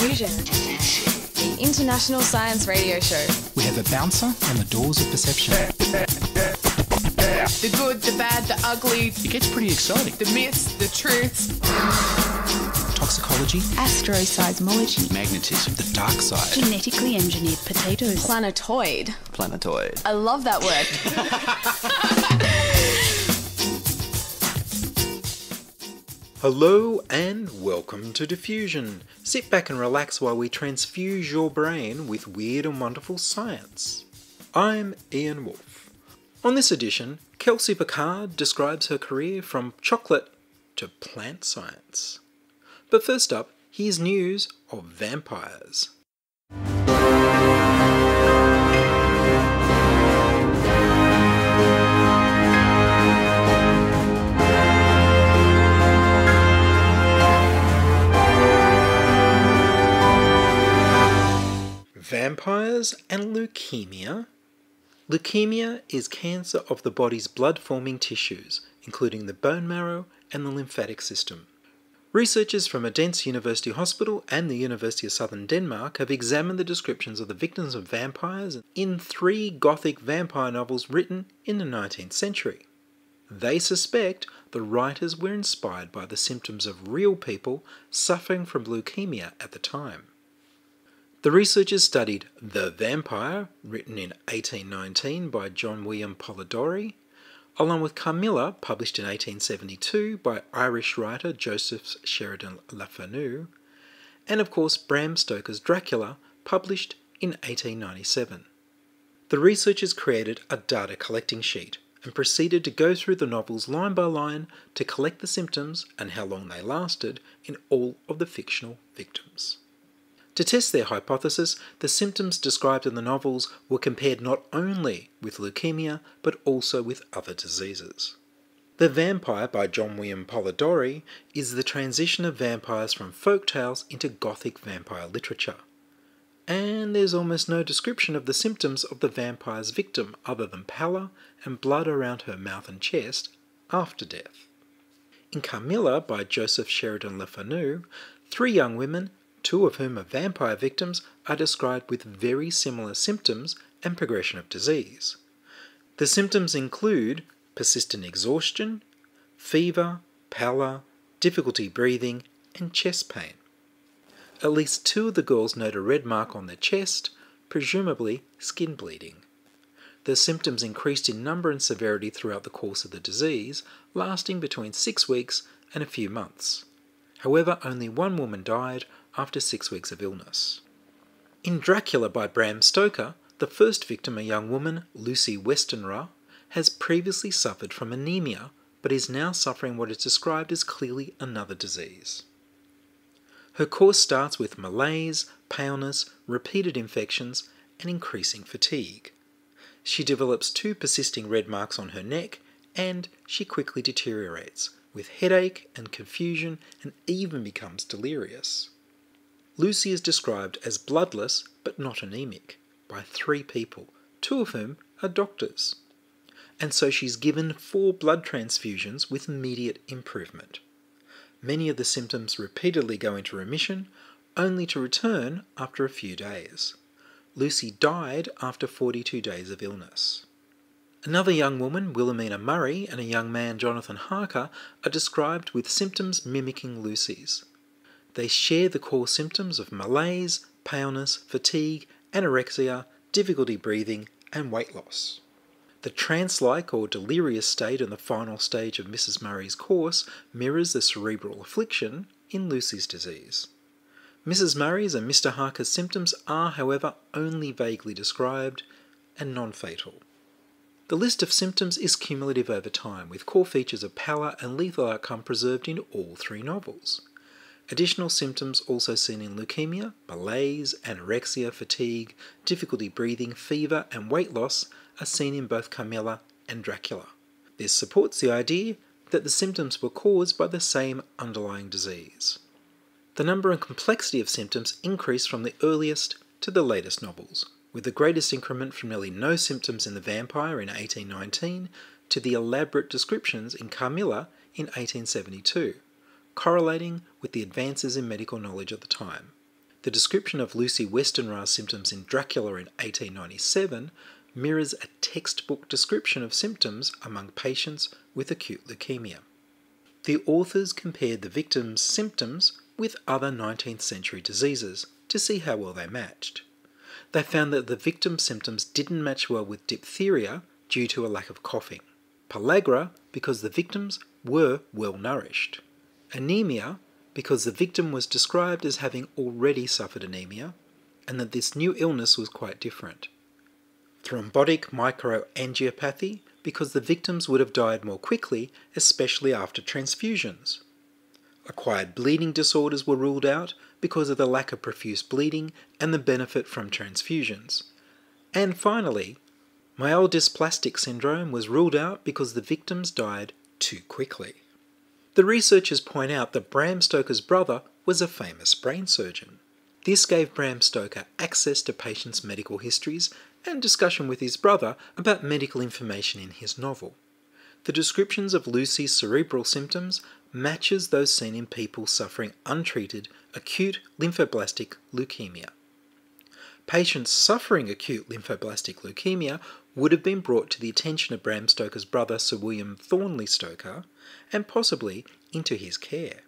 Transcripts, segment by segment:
Diffusion, the international science radio show. We have a bouncer on the doors of perception. The good, the bad, the ugly, It gets pretty exciting. the myths, the truths. Toxicology, Astroseismology. magnetism, the dark side. Genetically engineered potatoes. Planetoid. Planetoid. I love that word. Hello and welcome to Diffusion. Sit back and relax while we transfuse your brain with weird and wonderful science. I'm Ian Woolf. On this edition, Kelsey Picard describes her career from chocolate to plant science. But first up, here's news of vampires. Vampires Leukemia is cancer of the body's blood forming tissues, including the bone marrow and the lymphatic system. Researchers from Odense University Hospital and the University of Southern Denmark have examined the descriptions of the victims of vampires in three Gothic vampire novels written in the 19th century. They suspect the writers were inspired by the symptoms of real people suffering from leukemia at the time. The researchers studied The Vampire, written in 1819 by John William Polidori, along with Carmilla, published in 1872 by Irish writer Joseph Sheridan Le Fanu, and of course Bram Stoker's Dracula, published in 1897. The researchers created a data collecting sheet and proceeded to go through the novels line by line to collect the symptoms and how long they lasted in all of the fictional victims. To test their hypothesis, the symptoms described in the novels were compared not only with leukemia but also with other diseases. The Vampire by John William Polidori is the transition of vampires from folk tales into Gothic vampire literature. And there's almost no description of the symptoms of the vampire's victim other than pallor and blood around her mouth and chest after death. In Carmilla by Joseph Sheridan Le Fanu, three young women two of whom are vampire victims, are described with very similar symptoms and progression of disease. The symptoms include persistent exhaustion, fever, pallor, difficulty breathing, and chest pain. At least two of the girls note a red mark on their chest, presumably skin bleeding. The symptoms increased in number and severity throughout the course of the disease, lasting between six weeks and a few months. However, only one woman died after six weeks of illness. In Dracula by Bram Stoker, the first victim, a young woman, Lucy Westenra, has previously suffered from anemia but is now suffering what is described as clearly another disease. Her course starts with malaise, paleness, repeated infections, and increasing fatigue. She develops two persisting red marks on her neck and she quickly deteriorates, with headache and confusion, and even becomes delirious. Lucy is described as bloodless but not anemic by three people, two of whom are doctors. And so she's given four blood transfusions with immediate improvement. Many of the symptoms repeatedly go into remission, only to return after a few days. Lucy died after 42 days of illness. Another young woman, Wilhelmina Murray, and a young man, Jonathan Harker, are described with symptoms mimicking Lucy's. They share the core symptoms of malaise, paleness, fatigue, anorexia, difficulty breathing, and weight loss. The trance like or delirious state in the final stage of Mrs. Murray's course mirrors the cerebral affliction in Lucy's disease. Mrs. Murray's and Mr. Harker's symptoms are, however, only vaguely described and non fatal. The list of symptoms is cumulative over time, with core features of pallor and lethal outcome preserved in all three novels. Additional symptoms also seen in leukemia, malaise, anorexia, fatigue, difficulty breathing, fever, and weight loss are seen in both Carmilla and Dracula. This supports the idea that the symptoms were caused by the same underlying disease. The number and complexity of symptoms increase from the earliest to the latest novels, with the greatest increment from nearly no symptoms in The Vampire in 1819 to the elaborate descriptions in Carmilla in 1872 correlating with the advances in medical knowledge at the time. the description of Lucy Westenra's symptoms in Dracula in 1897 mirrors a textbook description of symptoms among patients with acute leukemia. The authors compared the victim's symptoms with other 19th century diseases to see how well they matched. They found that the victim's symptoms didn't match well with diphtheria due to a lack of coughing, pellagra because the victims were well nourished, anemia because the victim was described as having already suffered anemia, and that this new illness was quite different. Thrombotic microangiopathy because the victims would have died more quickly, especially after transfusions. Acquired bleeding disorders were ruled out because of the lack of profuse bleeding and the benefit from transfusions. And finally, myelodysplastic syndrome was ruled out because the victims died too quickly. The researchers point out that Bram Stoker's brother was a famous brain surgeon. This gave Bram Stoker access to patients' medical histories and discussion with his brother about medical information in his novel. The descriptions of Lucy's cerebral symptoms matches those seen in people suffering untreated acute lymphoblastic leukemia. Patients suffering acute lymphoblastic leukemia would have been brought to the attention of Bram Stoker's brother Sir William Thornley Stoker and possibly into his care.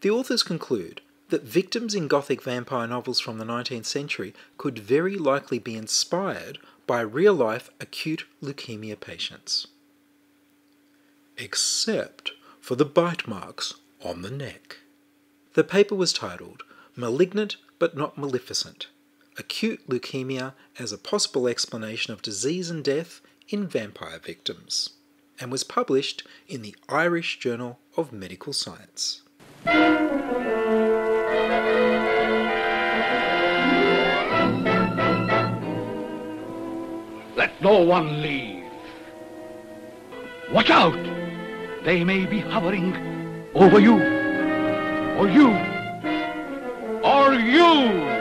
The authors conclude that victims in Gothic vampire novels from the 19th century could very likely be inspired by real life acute leukemia patients. Except for the bite marks on the neck. The paper was titled Malignant but Not Maleficent Acute Leukemia as a Possible Explanation of Disease and Death in Vampire Victims, and was published in the Irish Journal of Medical Science. Let no one leave. Watch out! They may be hovering over you, or you, or you!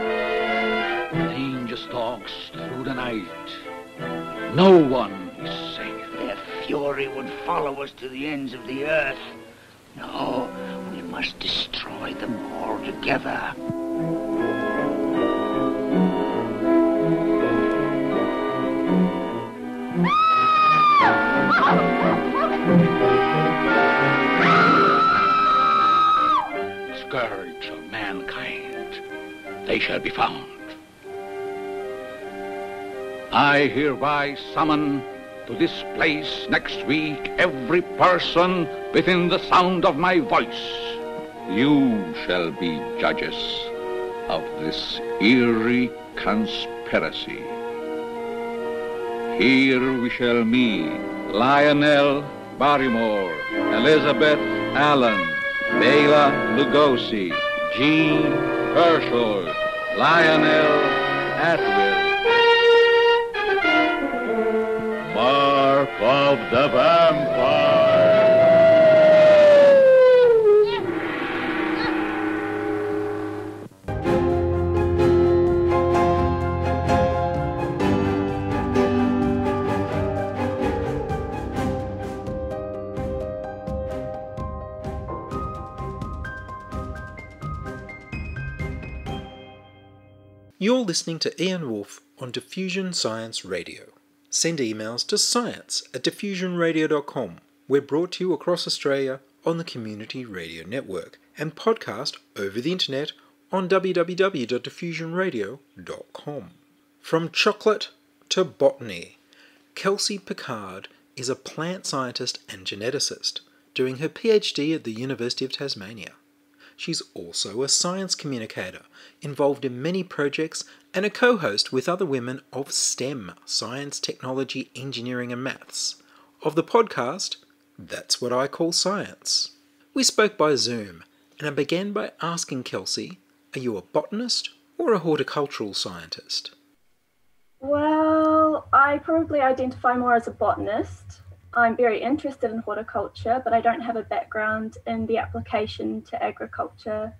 The night. No one is safe. Their fury would follow us to the ends of the earth. No, we must destroy them all together. Scourge of mankind, they shall be found. I hereby summon to this place next week every person within the sound of my voice. You shall be judges of this eerie conspiracy. Here we shall meet Lionel Barrymore, Elizabeth Allan, Bela Lugosi, Jean Hersholt, Lionel Atwill. Of the Vampire. You're listening to Ian Woolf on Diffusion Science Radio. Send emails to science at diffusionradio.com. We're brought to you across Australia on the Community Radio Network and podcast over the internet on www.diffusionradio.com. From chocolate to botany, Kelsey Picard is a plant scientist and geneticist doing her PhD at the University of Tasmania. She's also a science communicator, involved in many projects, and a co host with other women of STEM science, technology, engineering, and maths of the podcast That's What I Call Science. We spoke by Zoom, and I began by asking Kelsey Are you a botanist or a horticultural scientist? Well, I probably identify more as a botanist. I'm very interested in horticulture, but I don't have a background in the application to agriculture.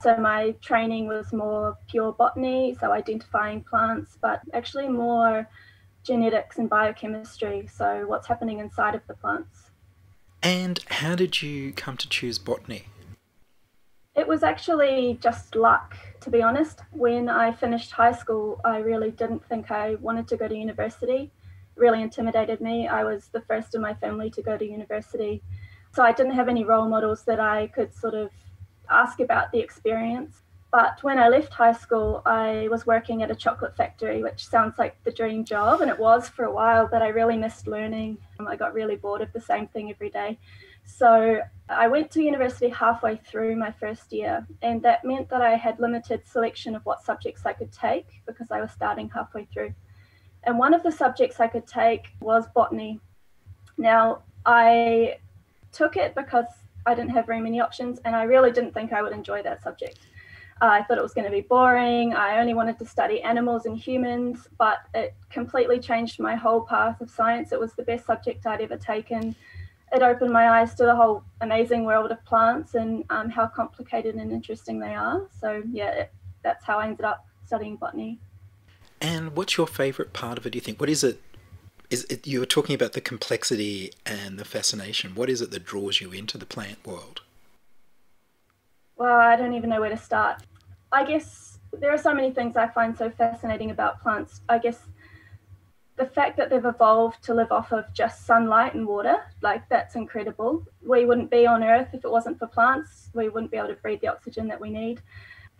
So my training was more pure botany, so identifying plants, but actually more genetics and biochemistry, so what's happening inside of the plants. And how did you come to choose botany? It was actually just luck. to be honest. When I finished high school, I really didn't think I wanted to go to university. Really intimidated me. I was the first in my family to go to university. So I didn't have any role models that I could sort of ask about the experience. But when I left high school, I was working at a chocolate factory, which sounds like the dream job, and it was for a while, but I really missed learning. Um, I got really bored of the same thing every day. So I went to university halfway through my first year, and that meant that I had limited selection of what subjects I could take because I was starting halfway through. And one of the subjects I could take was botany. Now, I took it because I didn't have very many options, and I really didn't think I would enjoy that subject. Uh, I thought it was going to be boring. I only wanted to study animals and humans, but it completely changed my whole path of science. It was the best subject I'd ever taken. It opened my eyes to the whole amazing world of plants and um, how complicated and interesting they are. So, yeah, it, that's how I ended up studying botany. And what's your favourite part of it, do you think? What is it? Is it, you were talking about the complexity and the fascination. What is it that draws you into the plant world? Well, I don't even know where to start. I guess there are so many things I find so fascinating about plants. I guess the fact that they've evolved to live off of just sunlight and water, like that's incredible. We wouldn't be on Earth if it wasn't for plants. We wouldn't be able to breathe the oxygen that we need.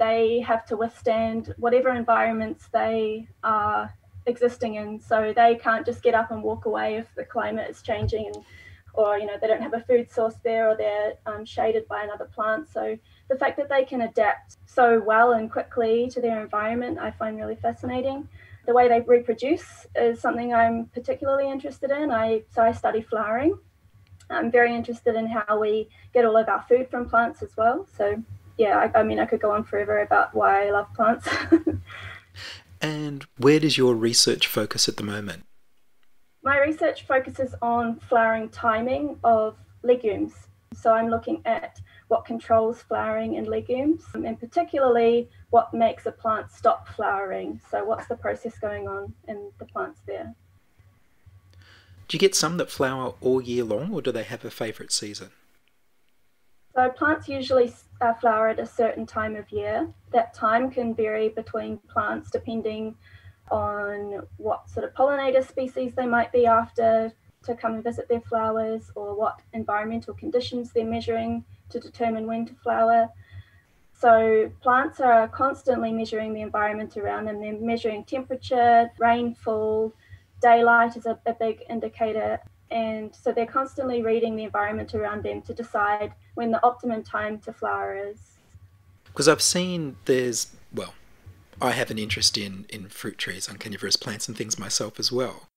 They have to withstand whatever environments they are existing in. So they can't just get up and walk away if the climate is changing and or you know they don't have a food source there or they're um, shaded by another plant so the fact that they can adapt so well and quickly to their environment, I find really fascinating. The way they reproduce is something I'm particularly interested in. I so I study flowering. I'm very interested in how we get all of our food from plants as well. So yeah, I, I mean I could go on forever about why I love plants. and where does your research focus at the moment? My research focuses on flowering timing of legumes. So I'm looking at what controls flowering in legumes, um, and particularly what makes a plant stop flowering. So, what's the process going on in the plants there? Do you get some that flower all year long, or do they have a favourite season? So, plants usually uh, flower at a certain time of year. That time can vary between plants depending on what sort of pollinator species they might be after to come and visit their flowers or what environmental conditions they're measuring to determine when to flower. So plants are constantly measuring the environment around them. They're measuring temperature, rainfall, daylight is a, a big indicator. And so they're constantly reading the environment around them to decide when the optimum time to flower is. Because I've seen there's, well, I have an interest in, in fruit trees and carnivorous plants and things myself as well.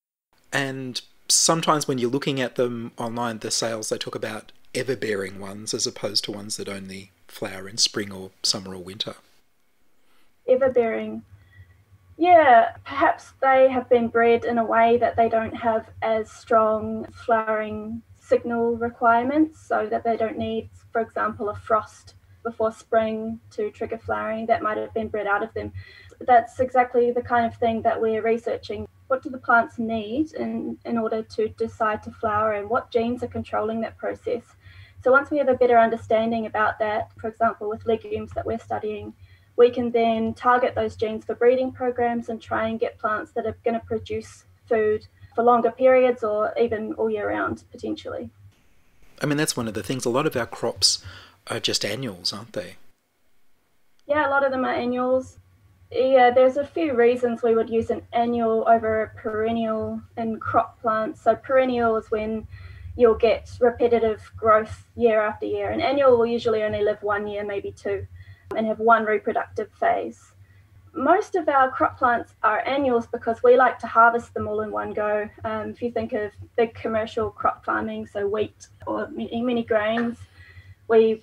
And sometimes when you're looking at them online, the sales, they talk about ever bearing ones as opposed to ones that only flower in spring or summer or winter? Ever bearing. Yeah, perhaps they have been bred in a way that they don't have as strong flowering signal requirements, so that they don't need, for example, a frost before spring to trigger flowering. That might have been bred out of them. That's exactly the kind of thing that we're researching. What do the plants need in, in order to decide to flower, and what genes are controlling that process? So once we have a better understanding about that, for example, with legumes that we're studying, we can then target those genes for breeding programs and try and get plants that are going to produce food for longer periods or even all year round potentially. I mean, that's one of the things. A lot of our crops are just annuals, aren't they? Yeah, a lot of them are annuals. Yeah, there's a few reasons we would use an annual over a perennial in crop plants. So perennial is when you'll get repetitive growth year after year. An annual will usually only live one year, maybe two, and have one reproductive phase. Most of our crop plants are annuals because we like to harvest them all in one go. Um, if you think of big commercial crop farming, so wheat or many, many grains, we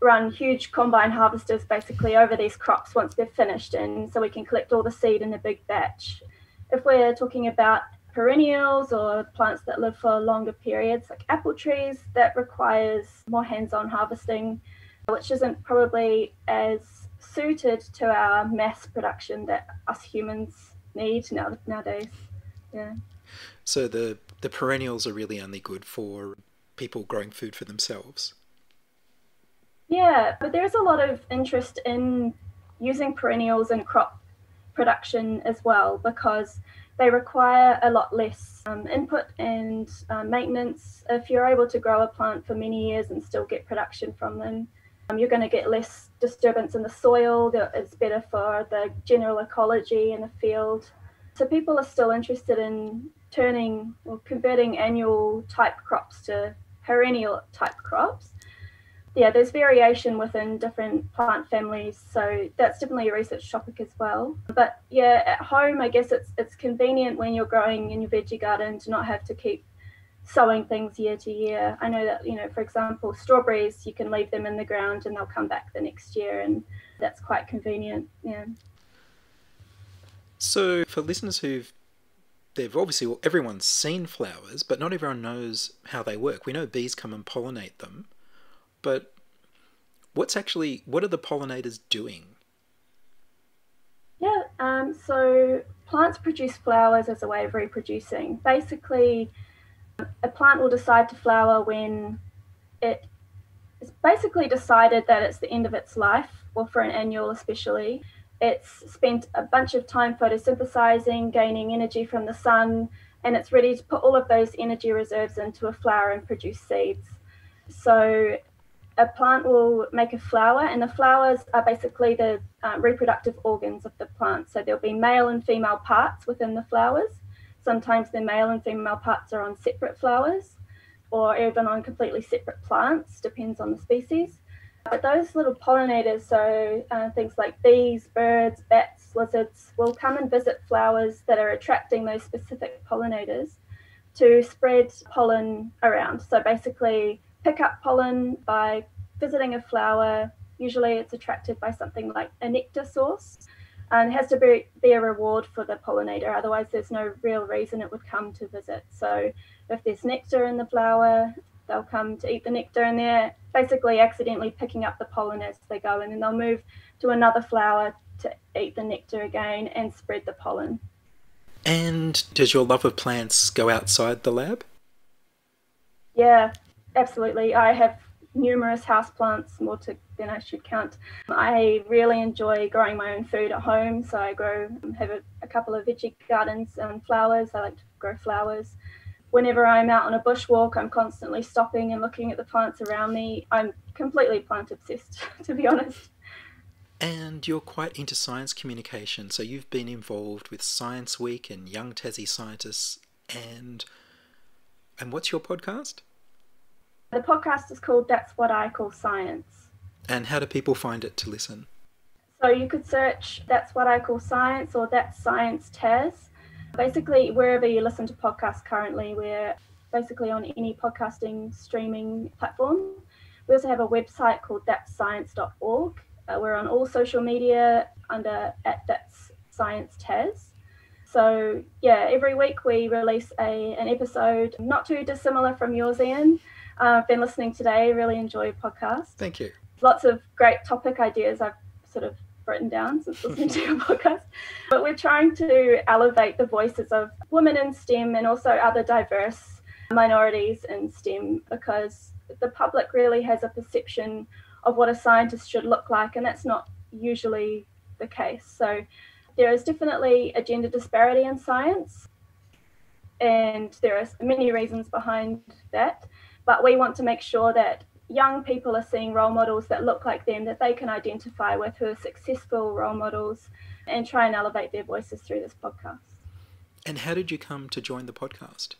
run huge combine harvesters basically over these crops once they're finished, and so we can collect all the seed in a big batch. If we're talking about perennials or plants that live for longer periods, like apple trees, that requires more hands on harvesting, which isn't probably as suited to our mass production that us humans need now, nowadays. Yeah. So the, the perennials are really only good for people growing food for themselves. Yeah, but there's a lot of interest in using perennials in crop production as well because they require a lot less um, input and uh, maintenance. If you're able to grow a plant for many years and still get production from them, um, you're going to get less disturbance in the soil. It's better for the general ecology in the field. So people are still interested in turning or converting annual type crops to perennial type crops yeah, there's variation within different plant families, so that's definitely a research topic as well. But yeah, at home, I guess it's it's convenient when you're growing in your veggie garden to not have to keep sowing things year to year. I know that you know, for example, strawberries you can leave them in the ground and they'll come back the next year, and that's quite convenient. Yeah. So for listeners who've they've obviously well, everyone's seen flowers, but not everyone knows how they work. We know bees come and pollinate them but what's actually what are the pollinators doing? Yeah, um, so plants produce flowers as a way of reproducing. Basically, a plant will decide to flower when it is basically decided that it's the end of its life, or for an annual especially. It's spent a bunch of time photosynthesizing, gaining energy from the sun, and it's ready to put all of those energy reserves into a flower and produce seeds. So a plant will make a flower, and the flowers are basically the uh, reproductive organs of the plant. So there'll be male and female parts within the flowers. Sometimes the male and female parts are on separate flowers or even on completely separate plants, depends on the species. But those little pollinators, so uh, things like bees, birds, bats, lizards, will come and visit flowers that are attracting those specific pollinators to spread pollen around. So basically, pick up pollen by visiting a flower. Usually it's attracted by something like a nectar source and it has to be, be a reward for the pollinator. Otherwise, there's no real reason it would come to visit. So if there's nectar in the flower, they'll come to eat the nectar and they're basically accidentally picking up the pollen as they go and then they'll move to another flower to eat the nectar again and spread the pollen. And does your love of plants go outside the lab? Yeah, absolutely. I have numerous houseplants, more to, than I should count. I really enjoy growing my own food at home, so I grow, have a, a couple of veggie gardens and flowers. I like to grow flowers. Whenever I'm out on a bushwalk, I'm constantly stopping and looking at the plants around me. I'm completely plant obsessed, to be honest. And you're quite into science communication, so you've been involved with Science Week and Young Tassie Scientists, and and what's your podcast? The podcast is called That's What I Call Science. And how do people find it to listen? So you could search That's What I Call Science or That's Science Tas. Basically, wherever you listen to podcasts currently, we're basically on any podcasting streaming platform. We also have a website called thatscience.org. Uh, we're on all social media under at That's Science Tas. So yeah, every week we release a an episode not too dissimilar from yours, Ian. Uh, I've been listening today. Really enjoy your podcast. Thank you. Lots of great topic ideas I've sort of written down since listening to your podcast. But we're trying to elevate the voices of women in STEM and also other diverse minorities in STEM because the public really has a perception of what a scientist should look like, and that's not usually the case. So there is definitely a gender disparity in science, and there are many reasons behind that. But we want to make sure that young people are seeing role models that look like them, that they can identify with, who are successful role models, and try and elevate their voices through this podcast. And how did you come to join the podcast?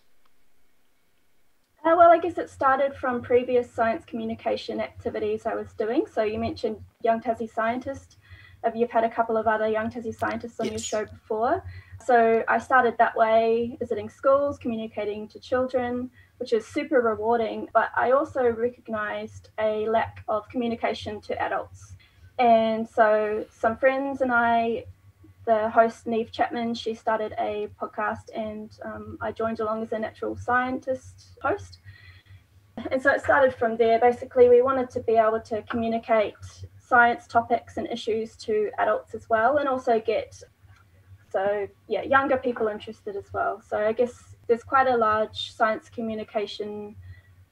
Uh, well, I guess it started from previous science communication activities I was doing. So you mentioned Young Tassie Scientist. You've had a couple of other Young Tassie Scientists on yes. your show before. So I started that way, visiting schools, communicating to children, which is super rewarding. But I also recognized a lack of communication to adults. And so some friends and I, the host, Neve Chapman, she started a podcast and um, I joined along as a natural scientist host. And so it started from there. Basically, we wanted to be able to communicate science topics and issues to adults as well, and also get so yeah, younger people interested as well. So I guess there's quite a large science communication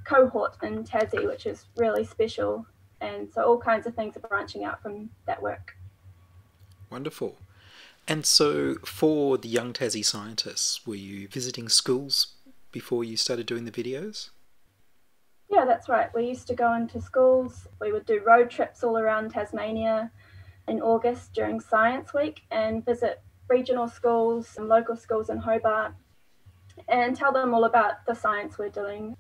cohort in Tassie, which is really special. And so all kinds of things are branching out from that work. wonderful. And so, for the young Tassie scientists, were you visiting schools before you started doing the videos? Yeah, that's right. We used to go into schools. We would do road trips all around Tasmania in August during Science Week and visit regional schools and local schools in Hobart and tell them all about the science we're doing.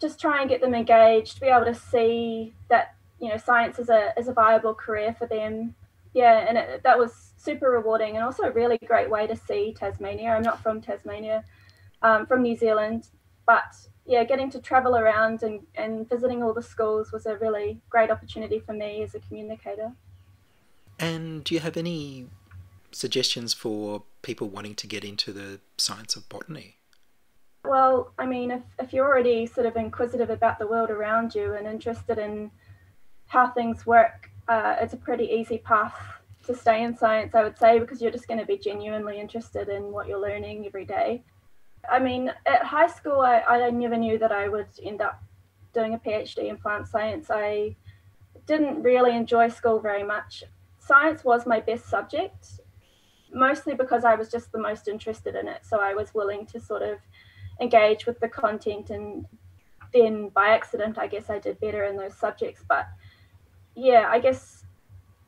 Just try and get them engaged, be able to see that you know science is a is a viable career for them. Yeah, and it, that was super rewarding and also a really great way to see Tasmania. I'm not from Tasmania, um, from New Zealand, but yeah, getting to travel around and, and visiting all the schools was a really great opportunity for me as a communicator. And do you have any suggestions for people wanting to get into the science of botany? Well, I mean, if, if you're already sort of inquisitive about the world around you and interested in how things work, uh, it's a pretty easy path to stay in science, I would say, because you're just going to be genuinely interested in what you're learning every day. I mean, at high school, I, I never knew that I would end up doing a PhD in plant science. I didn't really enjoy school very much. Science was my best subject, mostly because I was just the most interested in it. So I was willing to sort of engage with the content, and then by accident, I guess I did better in those subjects. But yeah, I guess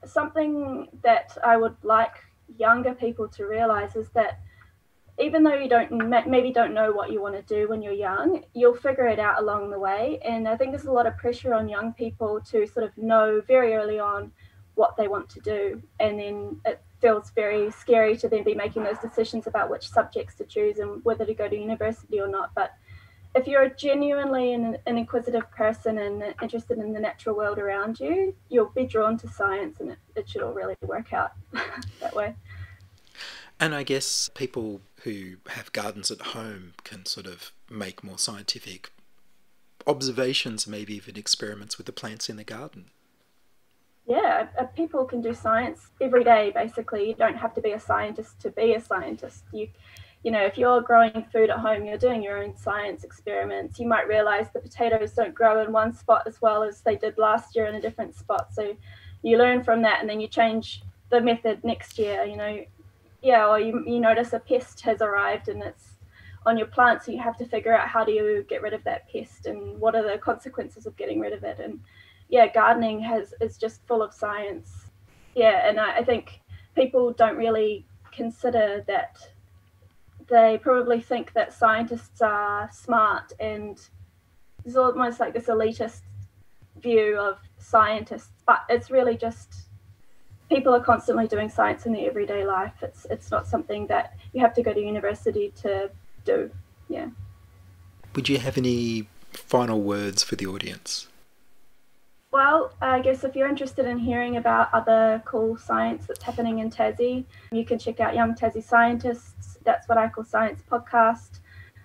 something that I would like younger people to realize is that even though you don't maybe don't know what you want to do when you're young, you'll figure it out along the way. And I think there's a lot of pressure on young people to sort of know very early on what they want to do, and then it feels very scary to then be making those decisions about which subjects to choose and whether to go to university or not. But if you're genuinely an, an inquisitive person and interested in the natural world around you, you'll be drawn to science, and it, it should all really work out that way. And I guess people who have gardens at home can sort of make more scientific observations, maybe even experiments with the plants in the garden. Yeah, uh, people can do science every day. Basically, you don't have to be a scientist to be a scientist. You, you know, if you're growing food at home, you're doing your own science experiments. You might realize the potatoes don't grow in one spot as well as they did last year in a different spot. So, you learn from that, and then you change the method next year. You know, yeah, or you, you notice a pest has arrived and it's on your plant, so you have to figure out how do you get rid of that pest and what are the consequences of getting rid of it. And yeah, gardening has is just full of science. Yeah, and I, I think people don't really consider that they probably think that scientists are smart and there's almost like this elitist view of scientists, but it's really just people are constantly doing science in their everyday life. It's it's not something that you have to go to university to do. Yeah. Would you have any final words for the audience? Well, I guess if you're interested in hearing about other cool science that's happening in Tassie, you can check out Young Tassie Scientists. That's what I call Science Podcast.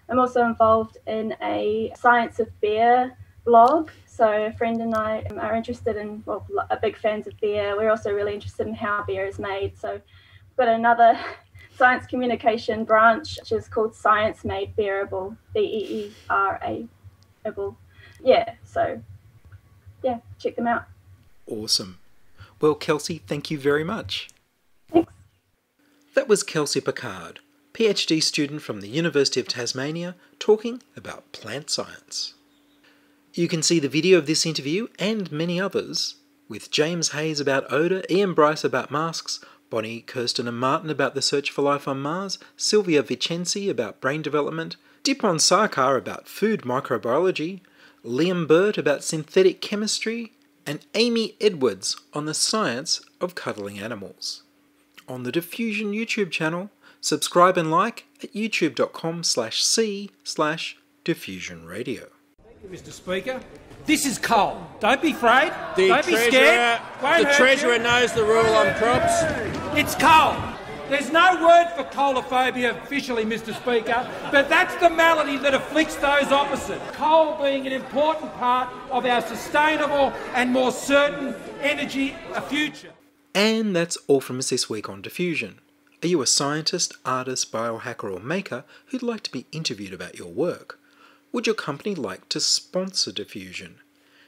I'm also involved in a Science of Beer blog so a friend and I are interested in, well, are big fans of beer. We're also really interested in how beer is made. So we've got another science communication branch, which is called Science Made Bearable, B-E-E-R-A-able. Yeah, so yeah, check them out. Awesome. Well, Kelsey, thank you very much. Thanks. That was Kelsey Picard, PhD student from the University of Tasmania, talking about plant science. You can see the video of this interview and many others with James Hayes about odour, Ian Bryce about masks, Bonnie, Kirsten and Martin about the search for life on Mars, Sylvia Vicenzi about brain development, Dipon Sarkar about food microbiology, Liam Burt about synthetic chemistry, and Amy Edwards on the science of cuddling animals. On the Diffusion YouTube channel, subscribe and like at youtube.com slash c slash diffusionradio. Thank you, Mr. Speaker. This is coal. Don't be afraid. The Don't be scared. Won't the treasurer you. knows the rule on crops. It's coal. There's no word for coalophobia officially, Mr. Speaker, but that's the malady that afflicts those opposite. Coal being an important part of our sustainable and more certain energy uh, future. And that's all from us this week on Diffusion. Are you a scientist, artist, biohacker, or maker who'd like to be interviewed about your work? Would your company like to sponsor Diffusion?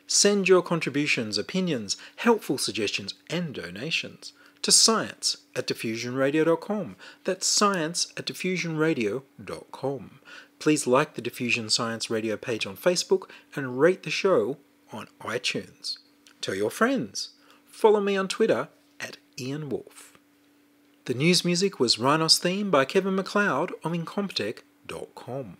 Send your contributions, opinions, helpful suggestions, and donations to science at diffusionradio.com. That's science at diffusionradio.com. Please like the Diffusion Science Radio page on Facebook and rate the show on iTunes. Tell your friends. Follow me on Twitter at Ian Woolf. The news music was Rhinos theme by Kevin MacLeod of Incompetech.com.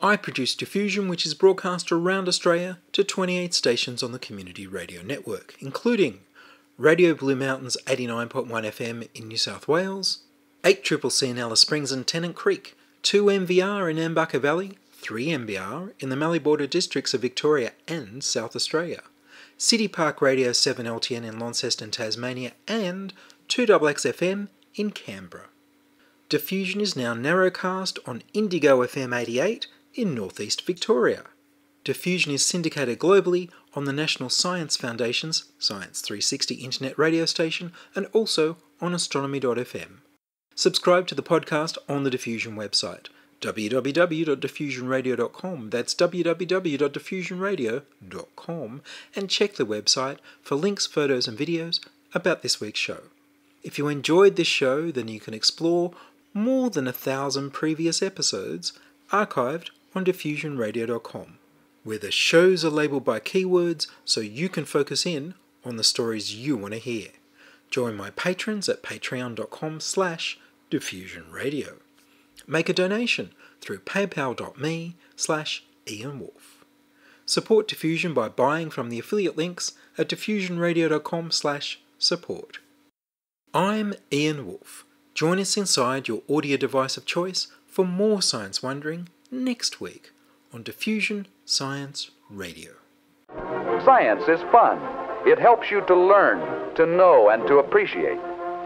I produce Diffusion, which is broadcast around Australia to 28 stations on the Community Radio Network, including Radio Blue Mountains 89.1 FM in New South Wales, 8 Triple C in Alice Springs and Tennant Creek, 2 MVR in Nambucca Valley, 3 MBR in the Mallee Border districts of Victoria and South Australia, City Park Radio 7 LTN in Launceston, Tasmania, and 2XXFM in Canberra. Diffusion is now narrowcast on Indigo FM 88 in northeast Victoria. Diffusion is syndicated globally on the National Science Foundation's Science 360 internet radio station and also on astronomy.fm. Subscribe to the podcast on the Diffusion website www.diffusionradio.com. That's www.diffusionradio.com and check the website for links, photos, and videos about this week's show. If you enjoyed this show, then you can explore more than a thousand previous episodes archived on diffusionradio.com, where the shows are labeled by keywords so you can focus in on the stories you want to hear. Join my patrons at patreon.com slash diffusionradio. Make a donation through paypal.me slash ianwoolf. Support Diffusion by buying from the affiliate links at diffusionradio.com slash support. I'm Ian Woolf. Join us inside your audio device of choice for more science wondering next week on Diffusion Science Radio. Science is fun. It helps you to learn, to know, and to appreciate.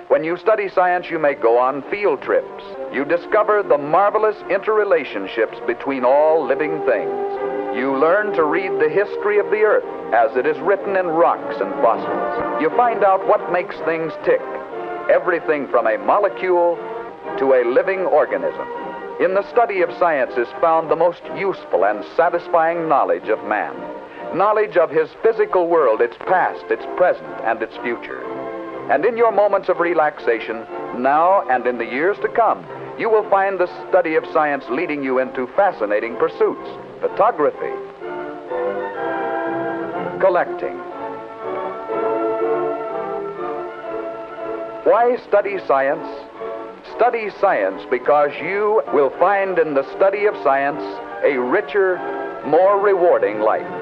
When you study science, you may go on field trips. You discover the marvelous interrelationships between all living things. You learn to read the history of the Earth as it is written in rocks and fossils. You find out what makes things tick, everything from a molecule to a living organism. In the study of science is found the most useful and satisfying knowledge of man. Knowledge of his physical world, its past, its present, and its future. And in your moments of relaxation, now and in the years to come, you will find the study of science leading you into fascinating pursuits photography, collecting. Why study science? Study science because you will find in the study of science a richer, more rewarding life.